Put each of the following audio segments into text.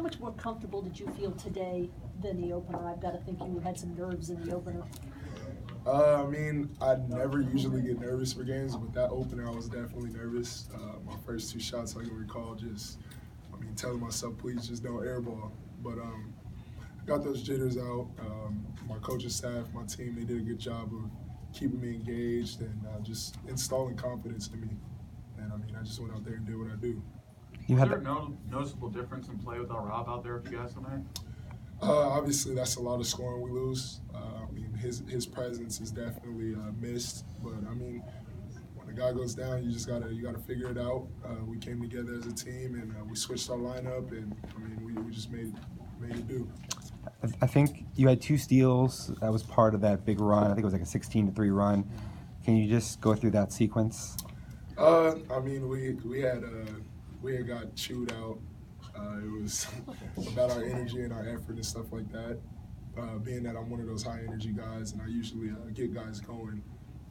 How much more comfortable did you feel today than the opener? I've got to think you had some nerves in the opener. Uh, I mean, I never usually get nervous for games, but that opener I was definitely nervous. Uh, my first two shots I can recall, just I mean, telling myself, please just don't airball. But um, got those jitters out. Um, my coaching staff, my team, they did a good job of keeping me engaged and uh, just installing confidence in me. And I mean, I just went out there and did what I do. You Was had there a no- noticeable difference in play without Rob out there with you guys tonight? Uh, obviously, that's a lot of scoring we lose. Uh, I mean, his his presence is definitely uh, missed. But I mean, when the guy goes down, you just gotta you gotta figure it out. Uh, we came together as a team and uh, we switched our lineup, and I mean, we, we just made made it do. I think you had two steals. That was part of that big run. I think it was like a 16 to three run. Can you just go through that sequence? Uh, I mean, we we had uh, we had got chewed out. Uh, it was about our energy and our effort and stuff like that. Uh, being that I'm one of those high energy guys and I usually uh, get guys going,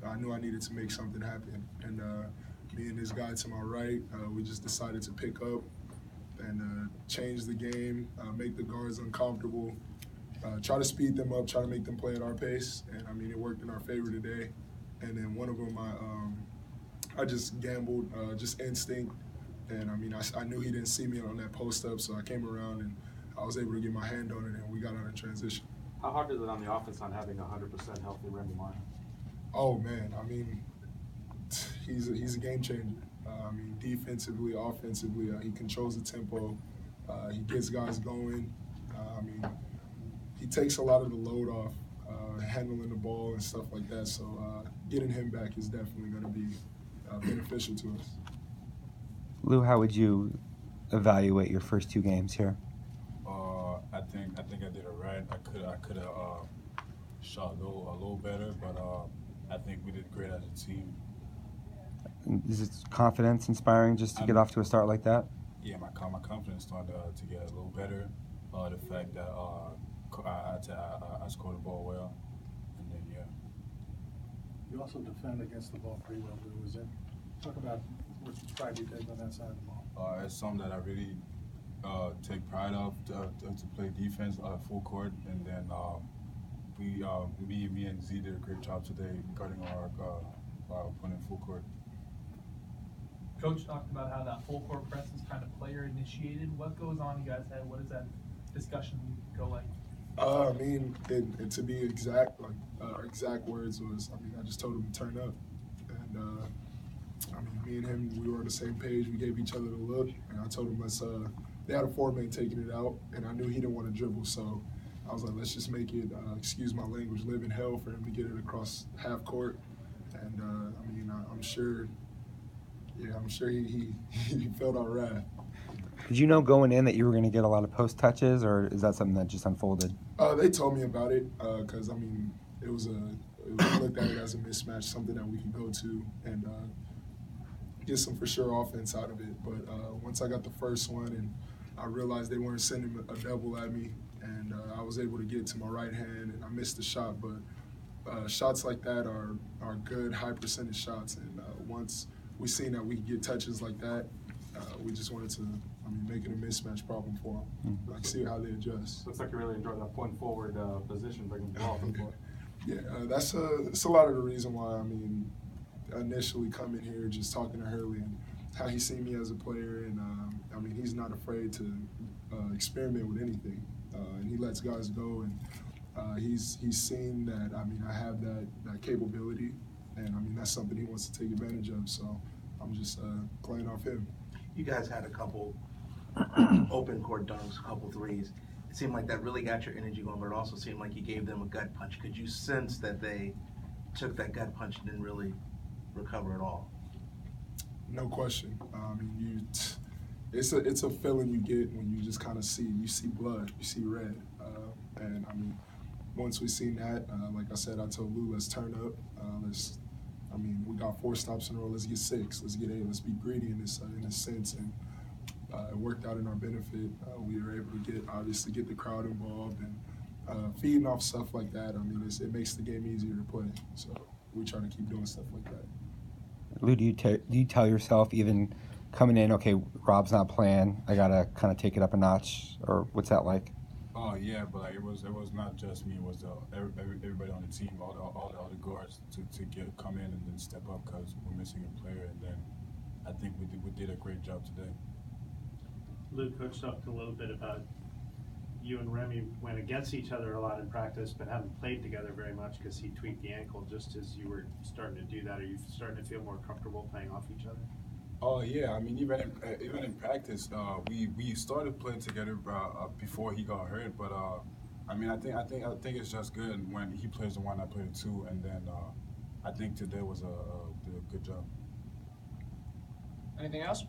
I knew I needed to make something happen. And uh, me and this guy to my right, uh, we just decided to pick up and uh, change the game, make the guards uncomfortable, try to speed them up, try to make them play at our pace. And I mean, it worked in our favor today. And then one of them, I, um, I just gambled, just instinct. And I mean, I, I knew he didn't see me on that post up, so I came around and I was able to get my hand on it, and we got on a transition. How hard is it on the offense on having hundred percent healthy Remy Martin? Oh man, I mean, he's a, he's a game changer. Uh, I mean, defensively, offensively, uh, he controls the tempo. Uh, he gets guys going. Uh, I mean, he takes a lot of the load off, uh, handling the ball and stuff like that. So uh, getting him back is definitely going to be uh, beneficial to us. Lou, how would you evaluate your first two games here? Uh, I think I think I did it right. I could I could have uh, shot a little a little better, but uh, I think we did great as a team. Is it confidence inspiring just to get Um, off to a start like that? Yeah, my con- my confidence started uh, to get a little better. Uh, the fact that uh, I, I, I, I scored the ball well, and then yeah. You also defend against the ball pretty well, Lou. Is it, talk about what pride you take on that side of the ball. Uh, it's something that I really uh, take pride of to, to, to play defense uh, full court, and then um, we, uh, me, me and Z did a great job today guarding our, uh, our opponent full court. Coach talked about how that full court press is kind of player initiated. What goes on in you guys' head? What does that discussion go like? Uh, I mean, and, and to be exact, like uh, our exact words was, I mean, I just told him to turn up, and uh, I mean, me and him, we were on the same page. We gave each other the look, and I told him let's. Uh, they had a four man taking it out, and I knew he didn't want to dribble, so I was like, let's just make it. Uh, excuse my language, live in hell for him to get it across half court, and uh, I mean, I, I'm sure. Yeah, I'm sure he he, he felt our wrath. Did you know going in that you were going to get a lot of post touches, or is that something that just unfolded? Uh, they told me about it because I mean it was a it was, looked at it as a mismatch, something that we could go to and uh, get some for sure offense out of it. But uh, once I got the first one and I realized they weren't sending a double at me, and uh, I was able to get to my right hand and I missed the shot. But uh, shots like that are are good, high percentage shots, and uh, once we seen that we could get touches like that, uh, we just wanted to. I mean, make it a mismatch problem for them. Like, see how they adjust. Looks like you really enjoyed that point forward uh, position, bringing the ball up the court. Yeah, uh, that's a that's a lot of the reason why. I mean, initially coming here, just talking to Hurley and how he seen me as a player, and um, I mean, he's not afraid to uh, experiment with anything, uh, and he lets guys go, and uh, he's he's seen that. I mean, I have that that capability, and I mean that's something he wants to take advantage of. So I'm just uh, playing off him. you guys had a couple open court dunks, a couple threes. It seemed like that really got your energy going, but it also seemed like you gave them a gut punch. Could you sense that they took that gut punch and didn't really recover at all? No question. Mean, you. It's a it's a feeling you get when you just kind of see you see blood, you see red, uh, and I mean, once we seen that, uh, like I said, I told Lou, let's turn up. Uh, let's. I mean, we got four stops in a row. Let's get six. Let's get eight. Let's be greedy in this in this sense, and uh, it worked out in our benefit. Uh, we were able to get obviously get the crowd involved and uh, feeding off stuff like that. I mean, it makes the game easier to play. So we try to keep doing stuff like that. Lou, do you te- do you tell yourself even coming in, okay, Rob's not playing, I gotta kind of take it up a notch, or what's that like? Oh yeah, but like it was it was not just me. It was uh, every, every, everybody on the team, all the all the other guards to, to get come in and then step up because we're missing a player. And then I think we did, we did a great job today. Luke, coach talked a little bit about you and Remy went against each other a lot in practice, but haven't played together very much because he tweaked the ankle just as you were starting to do that. Are you starting to feel more comfortable playing off each other? Oh yeah, I mean even in, uh, even in practice, uh, we we started playing together uh, uh, before he got hurt. But uh, I mean I think I think I think it's just good when he plays the one, I play the two, and then uh, I think today was a, a, a good job. Anything else?